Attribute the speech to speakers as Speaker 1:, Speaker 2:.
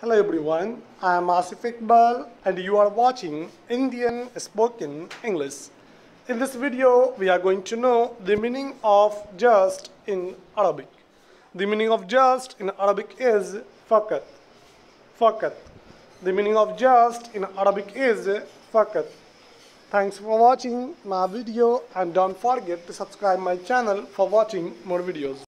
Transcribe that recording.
Speaker 1: Hello everyone, I am Asif Iqbal and you are watching Indian Spoken English. In this video, we are going to know the meaning of just in Arabic. The meaning of just in Arabic is fakat. Fakat. The meaning of just in Arabic is fakat. Thanks for watching my video and don't forget to subscribe my channel for watching more videos.